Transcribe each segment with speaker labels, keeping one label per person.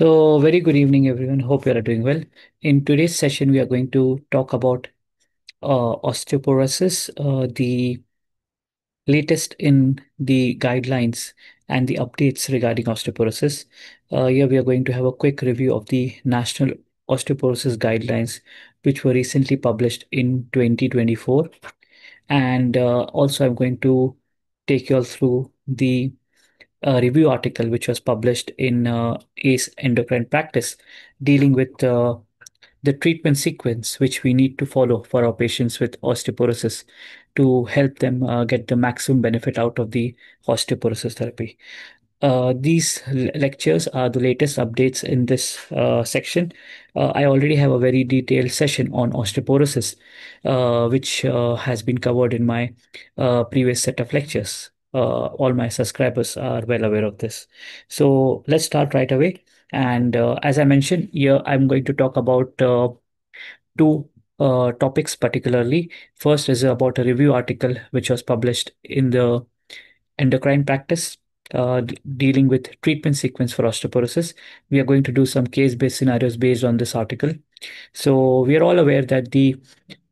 Speaker 1: So, very good evening, everyone. Hope you are doing well. In today's session, we are going to talk about uh, osteoporosis, uh, the latest in the guidelines and the updates regarding osteoporosis. Uh, here, we are going to have a quick review of the National Osteoporosis Guidelines, which were recently published in 2024. And uh, also, I'm going to take you all through the a review article which was published in uh, ACE Endocrine Practice dealing with uh, the treatment sequence which we need to follow for our patients with osteoporosis to help them uh, get the maximum benefit out of the osteoporosis therapy. Uh, these lectures are the latest updates in this uh, section. Uh, I already have a very detailed session on osteoporosis, uh, which uh, has been covered in my uh, previous set of lectures. Uh, all my subscribers are well aware of this. So let's start right away. And uh, as I mentioned, here I'm going to talk about uh, two topics particularly. First is about a review article which was published in the endocrine practice uh, dealing with treatment sequence for osteoporosis. We are going to do some case-based scenarios based on this article. So we are all aware that the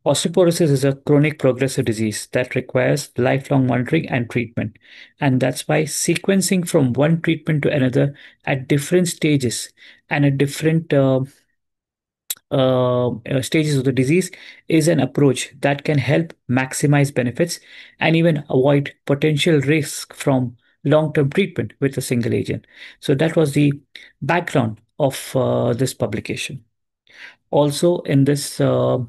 Speaker 1: osteoporosis is a chronic progressive disease that requires lifelong monitoring and treatment. And that's why sequencing from one treatment to another at different stages and at different uh, uh, uh, stages of the disease is an approach that can help maximize benefits and even avoid potential risk from long-term treatment with a single agent. So that was the background of uh, this publication. Also, in this uh,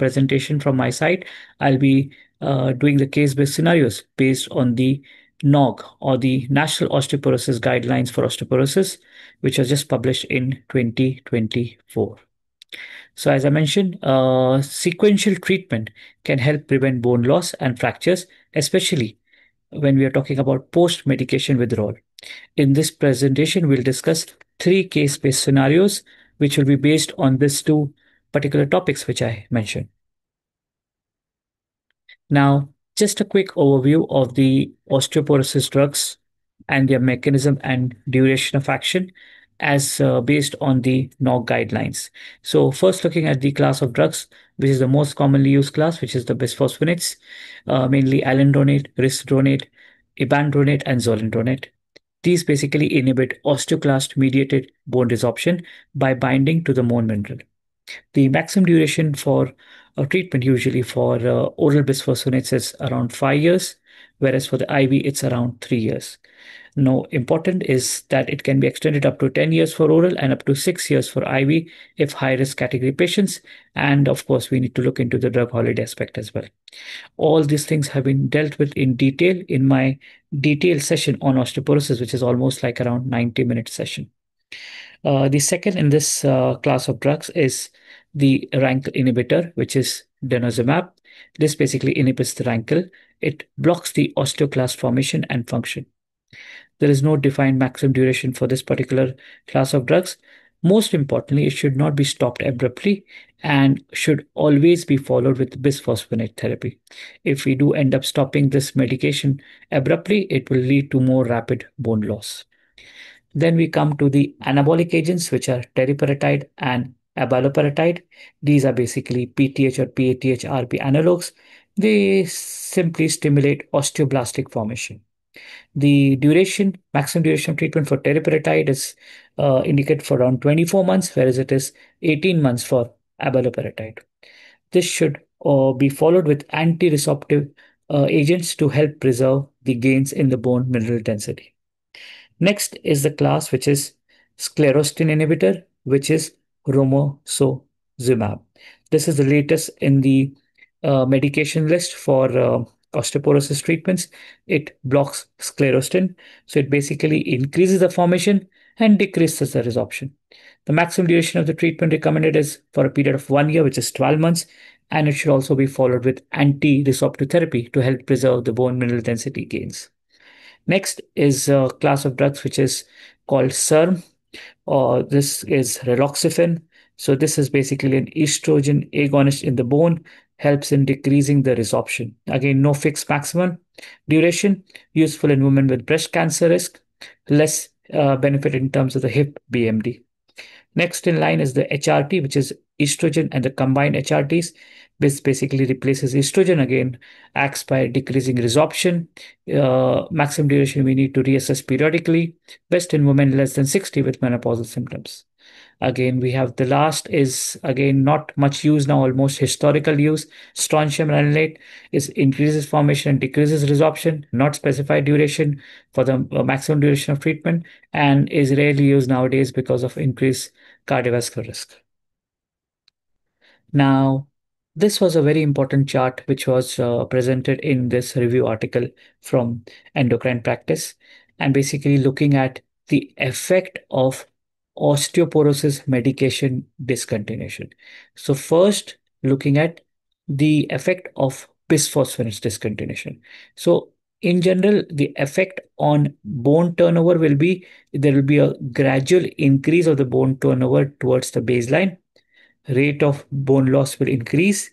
Speaker 1: presentation from my side, I'll be uh, doing the case-based scenarios based on the NOGG or the National Osteoporosis Guidelines for Osteoporosis, which was just published in 2024. So as I mentioned, uh, sequential treatment can help prevent bone loss and fractures, especially when we are talking about post-medication withdrawal. In this presentation, we'll discuss three case-based scenarios, which will be based on these two particular topics which I mentioned. Now, just a quick overview of the osteoporosis drugs and their mechanism and duration of action as uh, based on the NOGG guidelines. So first looking at the class of drugs, which is the most commonly used class, which is the bisphosphonates, uh, mainly alendronate, risedronate, ibandronate, and zoledronate. These basically inhibit osteoclast-mediated bone resorption by binding to the bone mineral. The maximum duration for treatment usually for uh, oral bisphosphonates is around five years, whereas for the IV it's around three years. Now, important is that it can be extended up to 10 years for oral and up to six years for IV if high risk category patients. And of course, we need to look into the drug holiday aspect as well. All these things have been dealt with in detail in my detailed session on osteoporosis, which is almost like around 90 minute session. Uh, the second in this uh, class of drugs is the RANKL inhibitor, which is denosumab. This basically inhibits the RANKL. It blocks the osteoclast formation and function. There is no defined maximum duration for this particular class of drugs. Most importantly, it should not be stopped abruptly and should always be followed with bisphosphonate therapy. If we do end up stopping this medication abruptly, it will lead to more rapid bone loss. Then we come to the anabolic agents, which are teriparatide and abaloparatide. These are basically PTH or PTHrP analogs. They simply stimulate osteoblastic formation. The duration, maximum duration of treatment for teriparatide is uh, indicated for around 24 months, whereas it is 18 months for abaloparatide. This should uh, be followed with anti-resorptive uh, agents to help preserve the gains in the bone mineral density. Next is the class which is sclerostin inhibitor, which is romosozumab. This is the latest in the uh, medication list for uh, osteoporosis treatments. It blocks sclerostin, so it basically increases the formation and decreases the resorption. The maximum duration of the treatment recommended is for a period of one year, which is 12 months, and it should also be followed with anti-resorptive therapy to help preserve the bone mineral density gains. Next is a class of drugs which is called SERM. Uh, this is raloxifene. So this is basically an estrogen agonist in the bone, helps in decreasing the resorption. Again, no fixed maximum duration, useful in women with breast cancer risk, less uh, benefit in terms of the HIP BMD. Next in line is the HRT, which is estrogen and the combined HRTs. This basically replaces estrogen again, acts by decreasing resorption. Uh, maximum duration we need to reassess periodically. Best in women less than 60 with menopausal symptoms. Again, we have the last is again not much use now, almost historical use. Strontium ranelate is increases formation and decreases resorption, not specified duration for the uh, maximum duration of treatment, and is rarely used nowadays because of increased cardiovascular risk. Now, this was a very important chart which was uh, presented in this review article from Endocrine Practice, and basically looking at the effect of osteoporosis medication discontinuation. So first, looking at the effect of bisphosphonates discontinuation. So in general, the effect on bone turnover will be there will be a gradual increase of the bone turnover towards the baseline. Rate of bone loss will increase.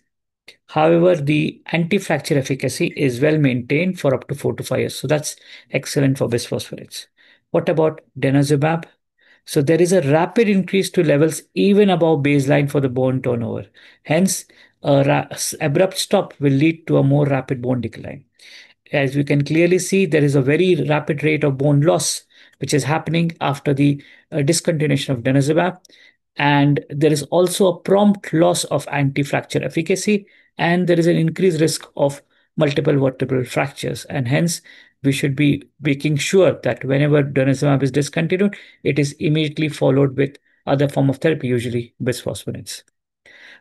Speaker 1: However, the anti-fracture efficacy is well maintained for up to four to five years. So that's excellent for bisphosphonates. What about denosumab? So there is a rapid increase to levels even above baseline for the bone turnover. Hence, a abrupt stop will lead to a more rapid bone decline. As we can clearly see, there is a very rapid rate of bone loss, which is happening after the uh, discontinuation of denosumab. And there is also a prompt loss of anti-fracture efficacy, and there is an increased risk of multiple vertebral fractures. And hence, we should be making sure that whenever denosumab is discontinued, it is immediately followed with other form of therapy, usually bisphosphonates.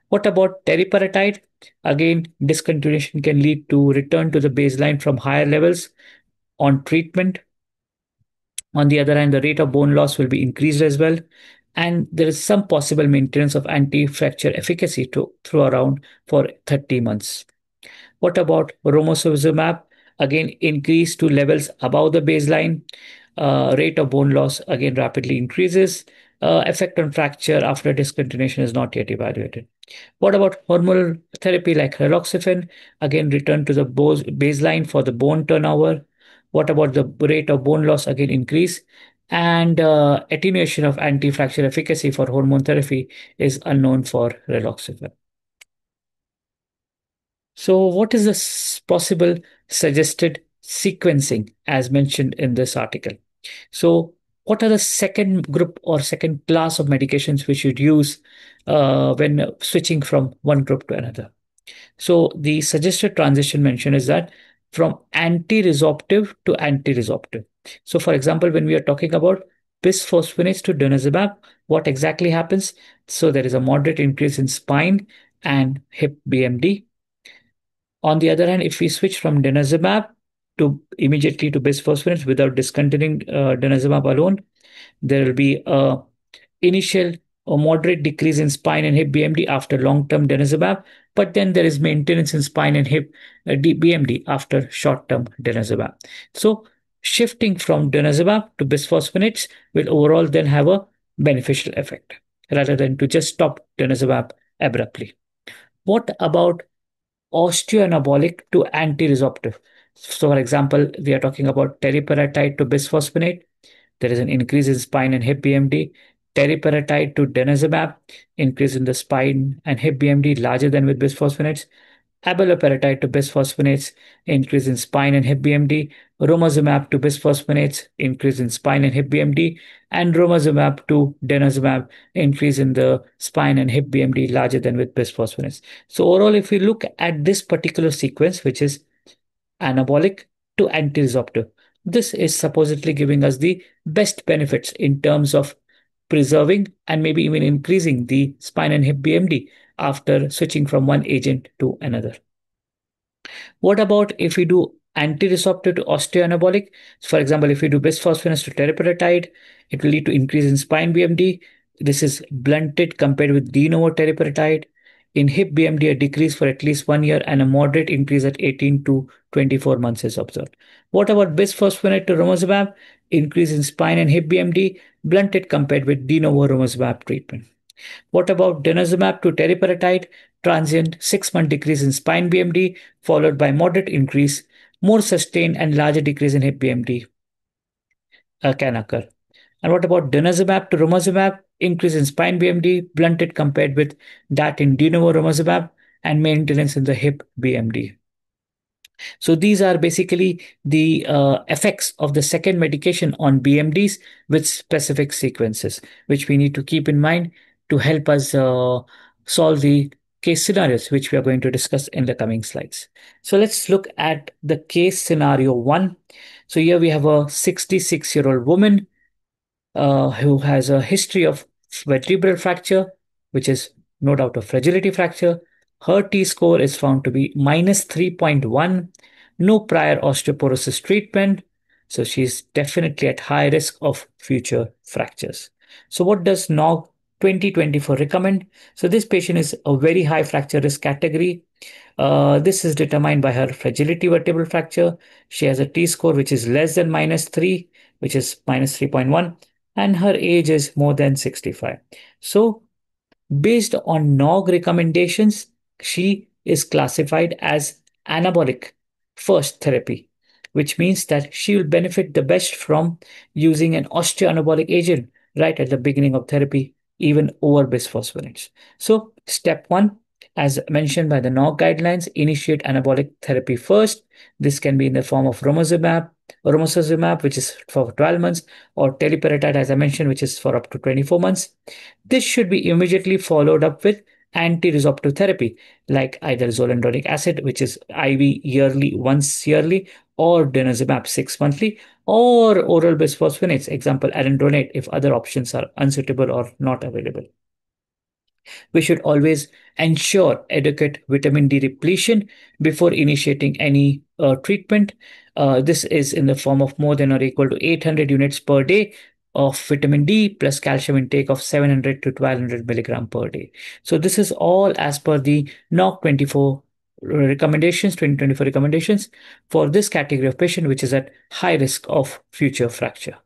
Speaker 1: What about teriparatide? Again, discontinuation can lead to return to the baseline from higher levels on treatment. On the other hand, the rate of bone loss will be increased as well. And there is some possible maintenance of anti-fracture efficacy to, through around for 30 months. What about romosozumab? again increase to levels above the baseline. Uh, rate of bone loss again rapidly increases. Uh, effect on fracture after discontinuation is not yet evaluated. What about hormonal therapy like raloxifene? Again, return to the baseline for the bone turnover. What about the rate of bone loss? Again, increase. And uh, attenuation of anti-fracture efficacy for hormone therapy is unknown for raloxifene. So what is the possible suggested sequencing as mentioned in this article? So what are the second group or second class of medications we should use uh, when switching from one group to another? So the suggested transition mentioned is that from anti-resorptive to anti-resorptive. So for example, when we are talking about bisphosphonates to denosumab, what exactly happens? So there is a moderate increase in spine and hip BMD on the other hand, if we switch from denosumab to immediately to bisphosphonates without discontinuing uh, denosumab alone, there will be a initial or moderate decrease in spine and hip BMD after long-term denosumab, but then there is maintenance in spine and hip uh, BMD after short-term denosumab. So shifting from denosumab to bisphosphonates will overall then have a beneficial effect rather than to just stop denosumab abruptly. What about osteoanabolic to anti-resorptive. So, for example, we are talking about teriparatide to bisphosphonate. There is an increase in spine and hip BMD. Teriparatide to denosumab, increase in the spine and hip BMD larger than with bisphosphonates abaloparatide to bisphosphonates, increase in spine and hip BMD, romosozumab to bisphosphonates, increase in spine and hip BMD, and romosozumab to denosumab, increase in the spine and hip BMD larger than with bisphosphonates. So overall, if we look at this particular sequence, which is anabolic to anti-resorptive, this is supposedly giving us the best benefits in terms of preserving and maybe even increasing the spine and hip BMD after switching from one agent to another. What about if we do anti-resorptive to osteoanabolic? For example, if we do bisphosphonates to teriparatide, it will lead to increase in spine BMD. This is blunted compared with de novo teriparatide. In hip BMD, a decrease for at least one year and a moderate increase at 18 to 24 months is observed. What about bisphosphonate to romosozumab? Increase in spine and hip BMD, blunted compared with de novo romosozumab treatment. What about denosumab to teriparatide? Transient six-month decrease in spine BMD, followed by moderate increase, more sustained and larger decrease in hip BMD uh, can occur. And what about denosumab to romosozumab? Increase in spine BMD, blunted compared with that in de novo romosozumab, and maintenance in the hip BMD. So these are basically the uh, effects of the second medication on BMDs with specific sequences, which we need to keep in mind to help us uh, solve the case scenarios, which we are going to discuss in the coming slides. So let's look at the case scenario one. So here we have a 66 year old woman uh, who has a history of vertebral fracture, which is no doubt a fragility fracture. Her T score is found to be minus 3.1, no prior osteoporosis treatment. So she's definitely at high risk of future fractures. So what does NOGG 2024 recommend? So this patient is a very high fracture risk category. Uh, this is determined by her fragility vertebral fracture. She has a T score which is less than minus 3, which is minus 3.1, and her age is more than 65. So, based on NOGG recommendations, she is classified as anabolic first therapy, which means that she will benefit the best from using an osteoanabolic agent right at the beginning of therapy, even over bisphosphonates. So, step one, as mentioned by the NOGG guidelines, initiate anabolic therapy first. This can be in the form of romosozumab, romosozumab, which is for 12 months, or teriparatide, as I mentioned, which is for up to 24 months. This should be immediately followed up with anti-resorptive therapy, like either zoledronic acid, which is IV yearly, once yearly, or denosumab six monthly, or oral bisphosphonates, example alendronate, if other options are unsuitable or not available. We should always ensure adequate vitamin D repletion before initiating any uh, treatment. Uh, this is in the form of more than or equal to 800 units per day of vitamin D plus calcium intake of 700 to 1200 milligram per day. So this is all as per the NOGG 24 recommendations, 2024 recommendations for this category of patient, which is at high risk of future fracture.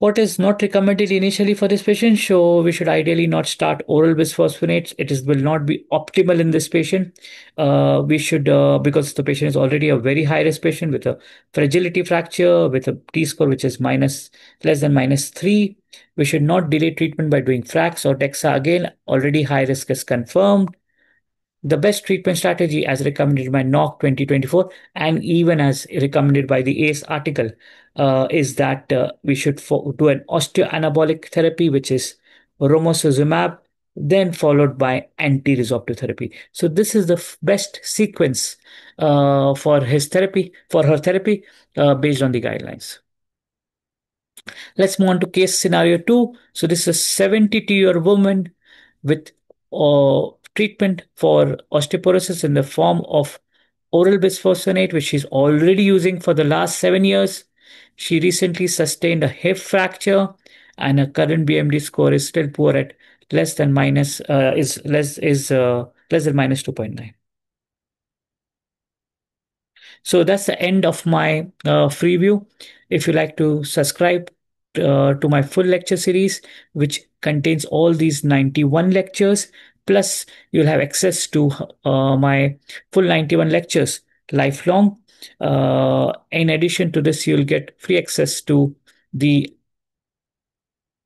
Speaker 1: What is not recommended initially for this patient? So we should ideally not start oral bisphosphonates. It is will not be optimal in this patient. Uh, we should uh, because the patient is already a very high risk patient with a fragility fracture with a T score which is minus less than minus three. We should not delay treatment by doing frax or DEXA again. Already high risk is confirmed the best treatment strategy as recommended by NOGG 2024 and even as recommended by the ACE article uh, is that uh, we should fo- do an osteoanabolic therapy, which is romosozumab, then followed by anti-resorptive therapy. So this is the f- best sequence uh, for his therapy, for her therapy, uh, based on the guidelines. Let's move on to case scenario two. So this is a 72 year woman with uh, treatment for osteoporosis in the form of oral bisphosphonate, which she's already using for the last seven years. She recently sustained a hip fracture, and her current BMD score is still poor at less than minus uh, is less is uh, less than minus two point nine. So that's the end of my uh, free view. If you like to subscribe uh, to my full lecture series, which contains all these 91 lectures, plus you'll have access to uh, my full 91 lectures lifelong. Uh, in addition to this, you'll get free access to the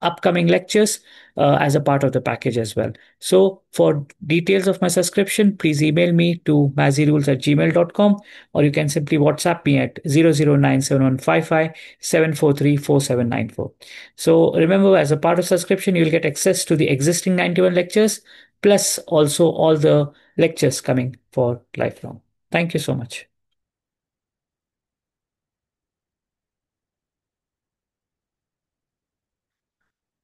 Speaker 1: upcoming lectures uh, as a part of the package as well. So for details of my subscription, please email me to mazirules at gmail.com or you can simply WhatsApp me at 0097155 So remember, as a part of subscription, you'll get access to the existing 91 lectures, plus also all the lectures coming for lifelong. Thank you so much.